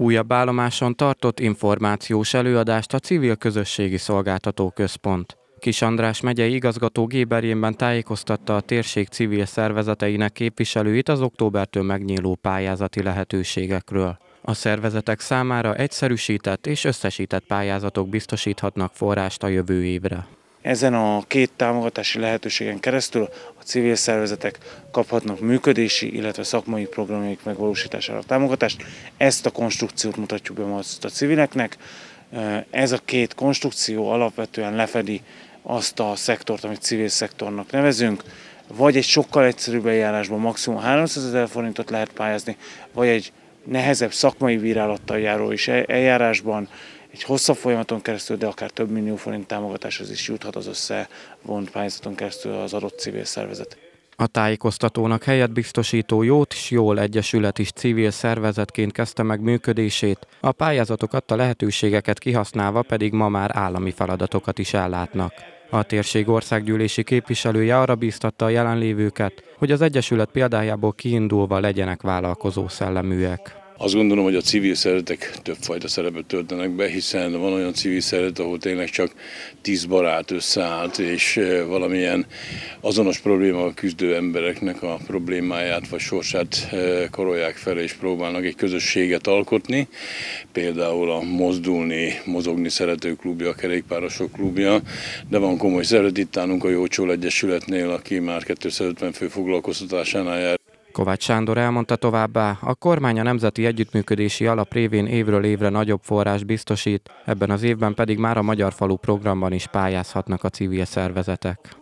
Újabb állomáson tartott információs előadást a Civil Közösségi Szolgáltató Központ. Kis András megyei igazgató Géberjénben tájékoztatta a térség civil szervezeteinek képviselőit az októbertől megnyíló pályázati lehetőségekről. A szervezetek számára egyszerűsített és összesített pályázatok biztosíthatnak forrást a jövő évre. Ezen a két támogatási lehetőségen keresztül a civil szervezetek kaphatnak működési, illetve szakmai programjaik megvalósítására támogatást. Ezt a konstrukciót mutatjuk be most a civileknek. Ez a két konstrukció alapvetően lefedi azt a szektort, amit civil szektornak nevezünk, vagy egy sokkal egyszerűbb eljárásban maximum 300 ezer forintot lehet pályázni, vagy egy nehezebb szakmai bírálattal járó is eljárásban egy hosszabb folyamaton keresztül, de akár több millió forint támogatáshoz is juthat az összevont pályázaton keresztül az adott civil szervezet. A tájékoztatónak helyet biztosító Jót és Jól Egyesület is civil szervezetként kezdte meg működését, a pályázatok adta lehetőségeket kihasználva pedig ma már állami feladatokat is ellátnak. A térség országgyűlési képviselője arra bíztatta a jelenlévőket, hogy az Egyesület példájából kiindulva legyenek vállalkozó szelleműek. Azt gondolom, hogy a civil szeretek többfajta szerepet töltenek be, hiszen van olyan civil szeret, ahol tényleg csak tíz barát összeállt, és valamilyen azonos problémával küzdő embereknek a problémáját vagy sorsát karolják fel, és próbálnak egy közösséget alkotni. Például a mozdulni, mozogni szerető klubja, a kerékpárosok klubja, de van komoly szeret itt a Jócsól Egyesületnél, aki már 250 fő foglalkoztatásánál jár. Kovács Sándor elmondta továbbá, a kormány a Nemzeti Együttműködési Alap révén évről évre nagyobb forrás biztosít, ebben az évben pedig már a Magyar Falu programban is pályázhatnak a civil szervezetek.